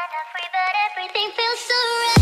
But everything feels so right.